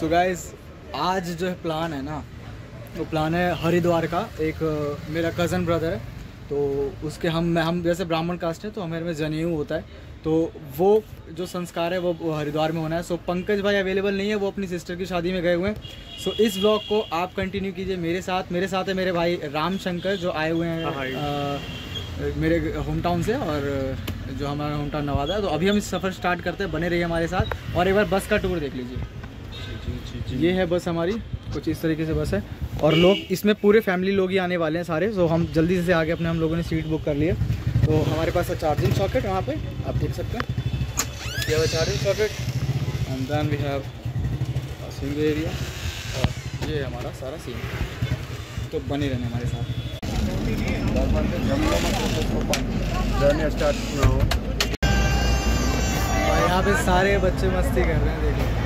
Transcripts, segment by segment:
So guys आज जो है प्लान है ना वो प्लान है हरिद्वार का एक मेरा कज़न ब्रदर है तो उसके हम हम जैसे ब्राह्मण कास्ट है तो हमारे में जनेऊ होता है। तो वो जो संस्कार है वो हरिद्वार में होना है। सो पंकज भाई अवेलेबल नहीं है वो अपनी सिस्टर की शादी में गए हुए हैं। सो इस ब्लॉग को आप कंटिन्यू कीजिए मेरे साथ। मेरे साथ है मेरे भाई राम शंकर जो आए हुए हैं मेरे होम टाउन से और जो हमारा होम टाउन नवादा है। तो अभी हम इस सफ़र स्टार्ट करते हैं बने रहिए हमारे साथ और एक बार बस का टूर देख लीजिए। ये है बस हमारी कुछ इस तरीके से बस है। और लोग इसमें पूरे फैमिली लोग ही आने वाले हैं सारे तो हम जल्दी से आगे अपने हम लोगों ने सीट बुक कर लिया। तो हमारे पास है चार्जिंग सॉकेट वहाँ पे आप देख सकते हैं। ये है charging socket and then we have sink area और ये हमारा सारा सीन तो बने रहने हमारे साथ। जर्नी स्टार्ट यहाँ पे सारे बच्चे मस्ती कर रहे हैं देखिए।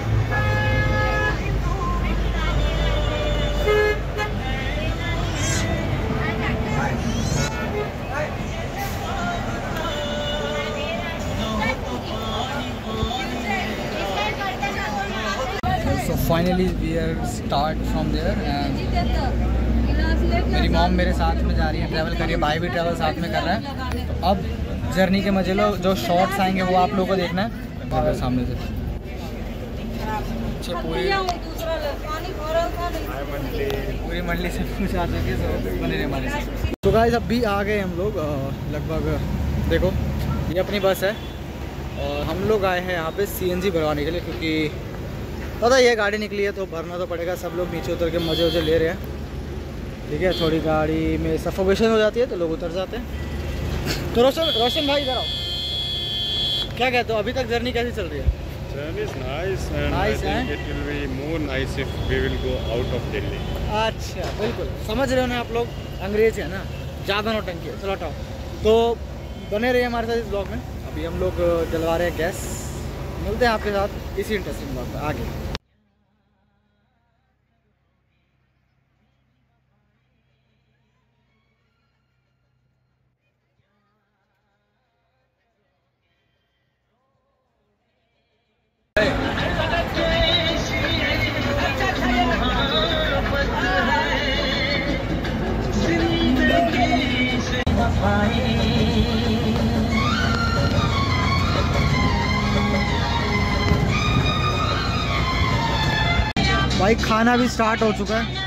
So finally we are start from there and मेरी मॉम मेरे साथ में जा रही है ट्रैवल कर रही है भाई भी ट्रैवल साथ में कर रहा है। तो अब जर्नी के मज़े लो जो शॉर्ट्स आएँगे वो आप लोगों को देखना है। और सामने से। अच्छा पूरी पूरी मंडली से कुछ आ चुके बने रहे हमारे साथ। तो गाइस अब भी आ गए हम लोग लगभग देखो ये अपनी बस है। और हम लोग आए हैं यहाँ पे सीएनजी भरवाने के लिए क्योंकि पता ही है गाड़ी निकली है तो भरना तो पड़ेगा सब लोग नीचे उतर के मज़े वजे ले रहे हैं। ठीक है थोड़ी गाड़ी में सफोकेशन हो जाती है तो लोग उतर जाते हैं। तो रोशन रोशन भाई इधर आओ। क्या कहते हो अभी तक जर्नी कैसी चल रही है? Nice Nice, nice. अच्छा बिल्कुल। समझ रहे हो ना आप लोग अंग्रेज़ है ना ज़्यादा नौटंकी है। चलो हटाओ। तो बने रहिए हमारे साथ इस ब्लॉग में। अभी हम लोग जलवा रहे हैं गैस मिलते हैं आपके साथ इसी इंटरेस्टिंग ब्लॉग में। आगे। भाई खाना भी स्टार्ट हो चुका है।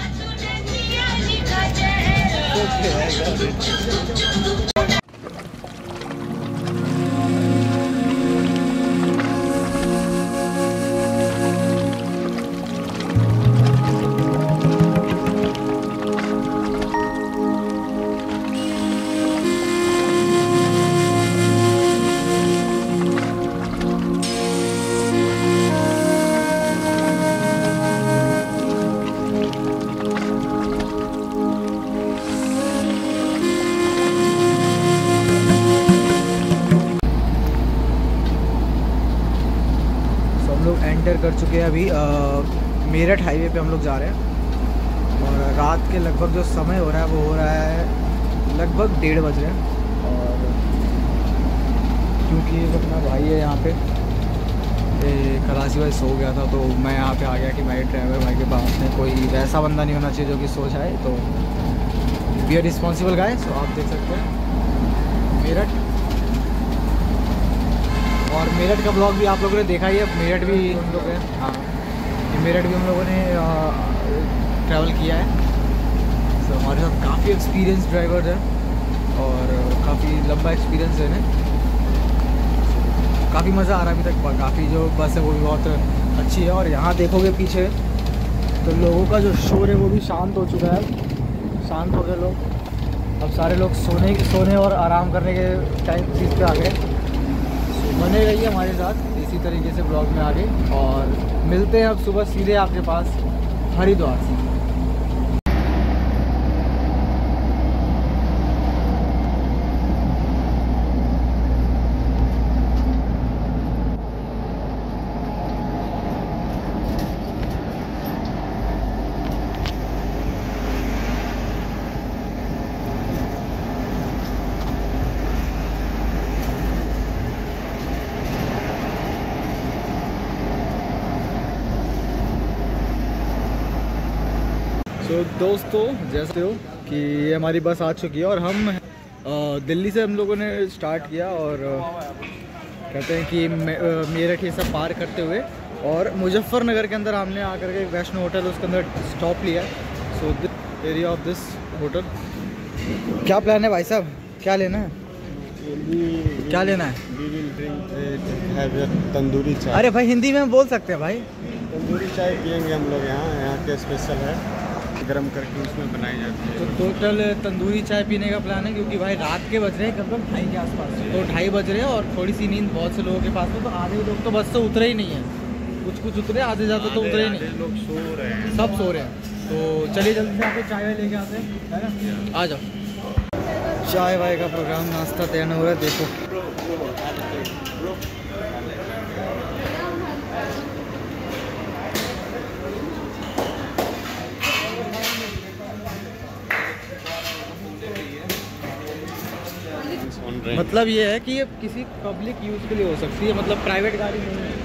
एंटर कर चुके हैं अभी मेरठ हाईवे पे हम लोग जा रहे हैं। और रात के लगभग जो समय हो रहा है, वो हो रहा है लगभग डेढ़ बज रहे हैं। और क्योंकि एक अपना भाई है यहाँ पे, ये खलासी भाई सो गया था तो मैं यहाँ पे आ गया कि भाई ड्राइवर भाई के पास में कोई वैसा बंदा नहीं होना चाहिए जो कि सो जाए। तो we are responsible guy so आप देख सकते हैं। मेरठ और मेरठ का ब्लॉग भी आप लोगों ने देखा ही है। मेरठ भी हम लोग हैं। हाँ। ये मेरठ भी हम लोगों ने ट्रैवल किया है। तो हमारे साथ काफ़ी एक्सपीरियंस ड्राइवर हैं और काफ़ी लंबा एक्सपीरियंस है इन्हें। काफ़ी मज़ा आ रहा है अभी तक। काफ़ी जो बस है वो भी बहुत अच्छी है। और यहाँ देखोगे पीछे तो लोगों का जो शोर है वो भी शांत हो चुका है। शांत हो गए लोग। अब सारे लोग सोने सोने और आराम करने के टाइम चीज़ पे आ गए। बने रहिए हमारे साथ। इसी तरीके से ब्लॉग में आगे। और मिलते हैं अब सुबह सीधे आपके पास, हरिद्वार से। दोस्तों जैसे हो कि ये हमारी बस आ चुकी है और हम दिल्ली से हम लोगों ने स्टार्ट किया और कहते हैं कि मेरठ ये सब पार करते हुए और मुजफ्फरनगर के अंदर हमने आकर के वैष्णो होटल उसके अंदर स्टॉप लिया so this area of this hotel क्या प्लान है भाई साहब? क्या लेना है? क्या लेना है? तंदूरी चाय। अरे भाई हिंदी में हम बोल सकते हैं भाई। तंदूरी चाय पियेंगे हम लोग यहाँ यहाँ के स्पेशल है। गरम करके उसमें बनाई जाती है। तो टोटल तंदूरी चाय पीने का प्लान है क्योंकि भाई रात के बज रहे हैं कम ढाई के आसपास। तो ढाई बज रहे हैं और थोड़ी सी नींद बहुत से लोगों के पास में तो आधे लोग तो बस से उतरे ही नहीं है। कुछ कुछ उतरे आधे ज़्यादा तो उतरे ही नहीं। लोग सो रहे हैं। सब सो रहे हैं। तो चलिए जल्दी से आपको चाय लेके आते हैं है ना? आ जाओ। चाय वाय का प्रोग्राम नाश्ता तैयार हो रहा है देखो। मतलब ये है कि ये किसी पब्लिक यूज़ के लिए हो सकती है मतलब प्राइवेट गाड़ी नहीं है।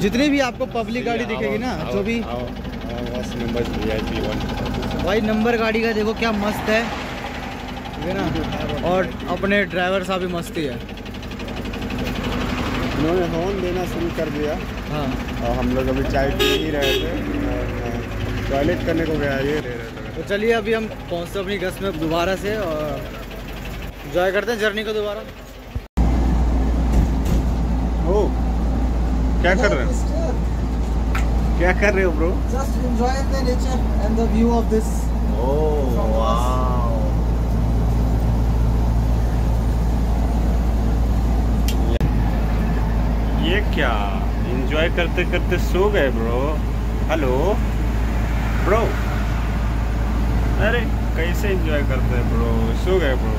जितनी भी आपको पब्लिक गाड़ी दिखेगी ना जो भी भाई नंबर गाड़ी का देखो क्या मस्त है। ठीक है ना? और अपने ड्राइवर साहब भी मस्ती है। उन्होंने हॉर्न देना शुरू कर दिया। हाँ। और हम लोग अभी चाय पी ही रहे थे। टॉयलेट करने को गया ये तो चलिए अभी हम पहुँचते हैं अपनी बस में दोबारा से और इंजॉय करते हैं जर्नी को दोबारा। ओ क्या कर रहे हो? क्या कर रहे हो bro Just enjoy the nature and the view of this. Oh wow ये क्या? एंजॉय करते करते सो गए ब्रो हेलो ब्रो अरे कैसे एंजॉय करते हैं ब्रो सो गए ब्रो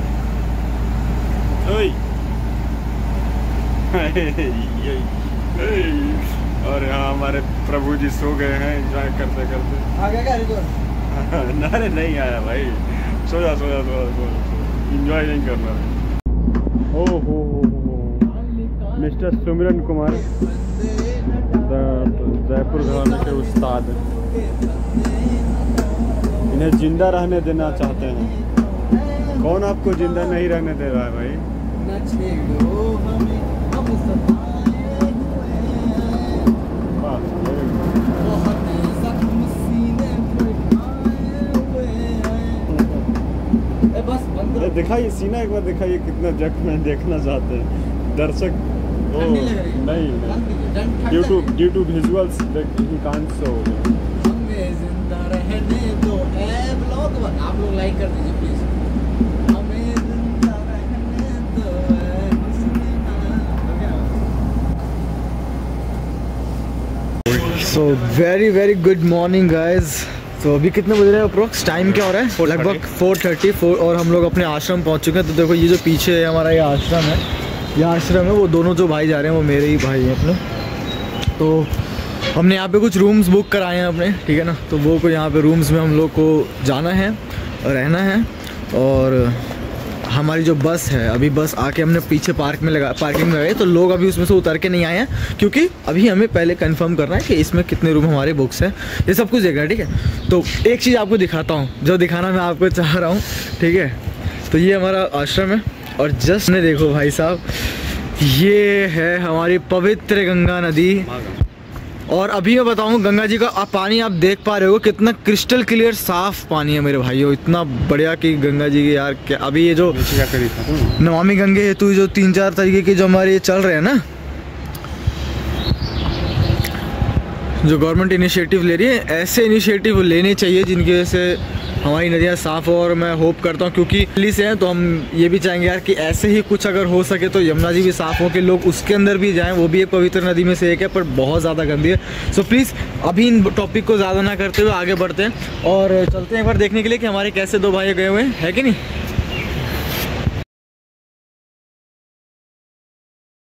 और यहाँ हमारे प्रभु जी सो गए हैं एंजॉय करते करते. आ गया क्या अरे नहीं आया भाई. सो जा सो जा सो जा इंजॉय नहीं करना ओ हो. हो हो मिस्टर सुमिरन कुमार. जयपुर घराने के उस्ताद. इन्हें ज़िंदा रहने देना चाहते हैं। कौन आपको ज़िंदा नहीं रहने दे रहा है भाई? अरे दिखाइए सीना एक बार दिखाइए कितना जख्म है देखना चाहते हैं। दर्शक ओ। नहीं due to due to visuals he can't show a blog आप लोग लाइक कर दीजिए please so very very good morning guys तो अभी कितने बज रहे हैं अप्रोक्स टाइम क्या हो रहा है? लगभग फोर थर्टी फोर और हम लोग अपने आश्रम पहुँच चुके हैं। तो देखो ये जो पीछे है हमारा ये आश्रम है। ये आश्रम है वो दोनों जो भाई जा रहे हैं वो मेरे ही भाई हैं अपने। तो हमने यहाँ पे कुछ रूम्स बुक कराए हैं अपने, ठीक है ना? तो वो को यहाँ पे रूम्स में हम लोग को जाना है, रहना है और हमारी जो बस है, अभी बस आके हमने पीछे पार्क में लगा पार्किंग में लगाई तो लोग अभी उसमें से उतर के नहीं आए हैं क्योंकि अभी हमें पहले कंफर्म करना है कि इसमें कितने रूम हमारे बुक्स हैं। ये सब कुछ देखना है, ठीक है? तो एक चीज़ आपको दिखाता हूँ, जो दिखाना मैं आपको चाह रहा हूँ, ठीक है? तो ये हमारा आश्रम है और जस्ट ने देखो भाई साहब, ये है हमारी पवित्र गंगा नदी। और अभी मैं बताऊँ गंगा जी का आप पानी आप देख पा रहे हो कितना क्रिस्टल क्लियर साफ़ पानी है मेरे भाइयों इतना बढ़िया कि गंगा जी की यार क्या अभी ये जो नमामि गंगे हेतु जो तीन चार तरीके के जो हमारे ये चल रहे हैं ना जो गवर्नमेंट इनिशिएटिव ले रही है ऐसे इनिशिएटिव लेने चाहिए जिनकी वजह से हमारी नदियाँ साफ़ हो और मैं होप करता हूँ, क्योंकि दिल्ली से हैं तो हम ये भी चाहेंगे यार कि ऐसे ही कुछ अगर हो सके तो यमुना जी भी साफ़ हो, कि लोग उसके अंदर भी जाएँ, वो भी एक पवित्र नदी में से एक है, पर बहुत ज़्यादा गंदी है। सो प्लीज़ अभी इन टॉपिक को ज़्यादा ना करते हुए आगे बढ़ते हैं, और चलते हैं एक बार देखने के लिए कि हमारे कैसे दो भाई गए हुए हैं, है कि नहीं?